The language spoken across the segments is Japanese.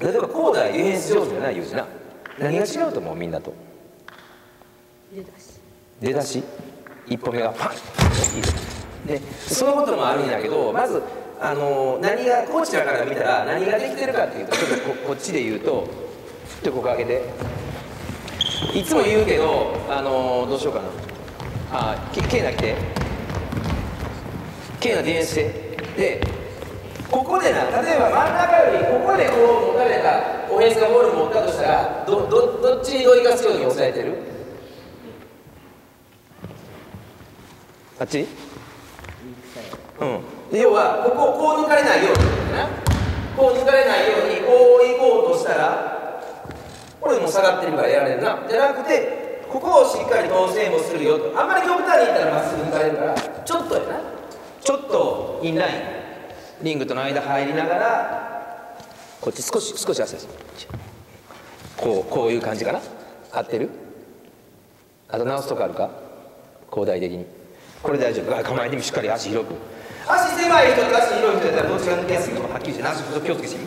例えば高大ディフェンス上手じゃない言うしな。何が違うと思うみんなと？出だし。一歩目がパンでそのこともあるんやけどまずあの何がコーチらから見たら何ができてるかっていうとちょっとここっちで言うとちょっとここ上げて。いつも言うけどあのどうしようかな。あケケイナ来て。ケイナディフェンスしてでここでな例えば真ん中よりここでこう持たれたオフェンスがボール持ったとしたらどどどっちに生かすように抑えてる？あっち？うん。で要はここをこう抜かれないようにな。こう抜かれないようにこう行こうとしたらこれも下がってるからやられるな。じゃなくてここをしっかり統制もするよと。あんまり極端にいったらまっすぐ抜かれるからちょっとやな。ちょっとインラインリングとの間入りながらこっち少し少し足こうこういう感じかな？合ってる？あと直すとこあるか？広大的に。これ大丈夫。あ構えてみしっかり足広く。足狭い人と足広い人やったらどっちが抜けやすいのかはっきりして足気をつけてみ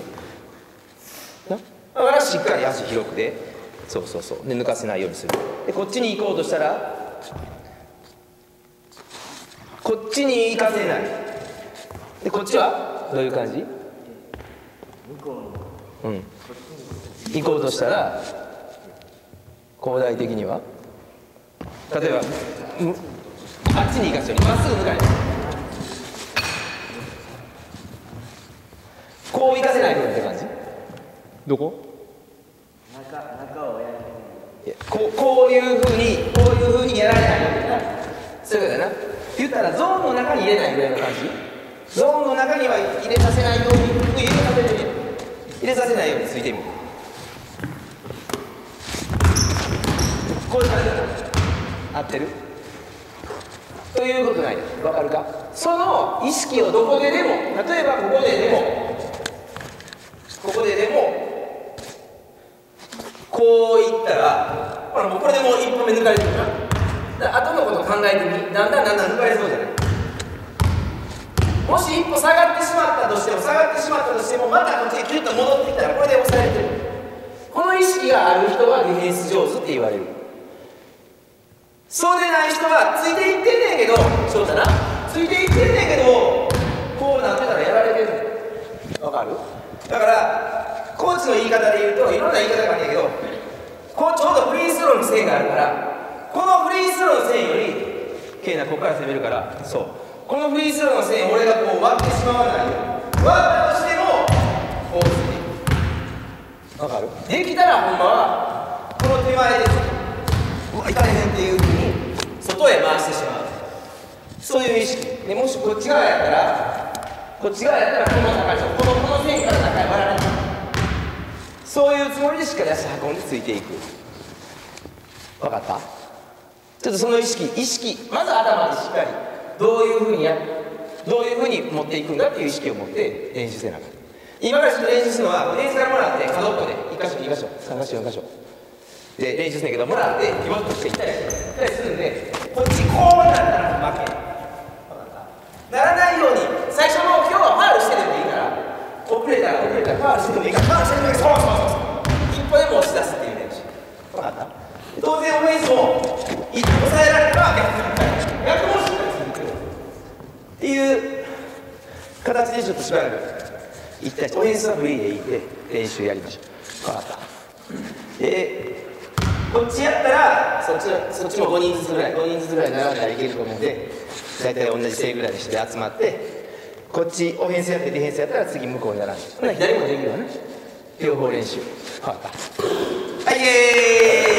な？だからしっかり足広くでそうそうそう。で抜かせないようにする。でこっちに行こうとしたらこっちに行かせないでこっちは？どういう感じ？うん。行こうとしたら広大的には？例えばうんあっちに行かすよう。にまっすぐ抜かれるこう行かせないようにって感じ？どこ？中中をやこうこういうふうにこういうふうにやられないようにな。そういうことだな。言ったらゾーンの中に入れないぐらいの感じ？ゾーンの中には入れさせないように入れさせない入れさせないようについてみる。こういう感じだ合ってる？ということない。わかるか？その意識をどこででも例えばここででもここででもこういったらほらもうこれでもう一歩目抜かれてるなだから後のこと考えてみだんだんだんだん抜かれそうじゃない？もし一歩下がってしまったとしても下がってしまったとしてもまたこっちにキュッと戻ってきたらこれで抑えれてる。この意識がある人はディフェンス上手って言われる。そうでない人はついていってんねんけどそうだな。ついていってんねんけどこうなってたらやられてるわかる？だからコーチの言い方で言うといろんな言い方があるんだけどこうちょうどフリースローの線があるからこのフリースローの線よりケイナここから攻めるからそう。このフリースローの線を俺がこう割ってしまわないように割ったとしてもこうついてわかるできたらほんまはこの手前ですうわ痛いねんっていうふうに外へ回してしまうそういう意識でもしこっち側やったらこっち側やったらこの高いこのこの線から中へ割られるそういうつもりでしっかり足運んでついていく分かったちょっとその意識意識まず頭でしっかりどういうふうにやどういうふうに持っていくんだっていう意識を持って練習せなあかん。今からちょっと練習するのは練習からもらって角っこで1箇所2箇所3箇所4箇所で練習するんだけどもらってギボッとしていったりするんでこっちこうなったら負けならないように最初の今日はファウルしてでもいいから遅れたら遅れたらファウルしてでもいいからファウルしてでもいいからそうそうそう一歩でも押し出すっていう練習分かった当然オフェンスも一歩抑えられれば逆に逆もしっかり続けるっていう形でちょっとしばらく一対一オフェンスはフリーでいって練習やりましょう。分かった。でこっちやったらそっちそっちも5人ずつぐらい5人ずつぐらい並んだらいけると思うんで大体同じ正ぐらいにして集まってこっちオフェンスやってディフェンスやったら次向こうに並んで左もできるわね。両方練習。分かった。はいイエーイ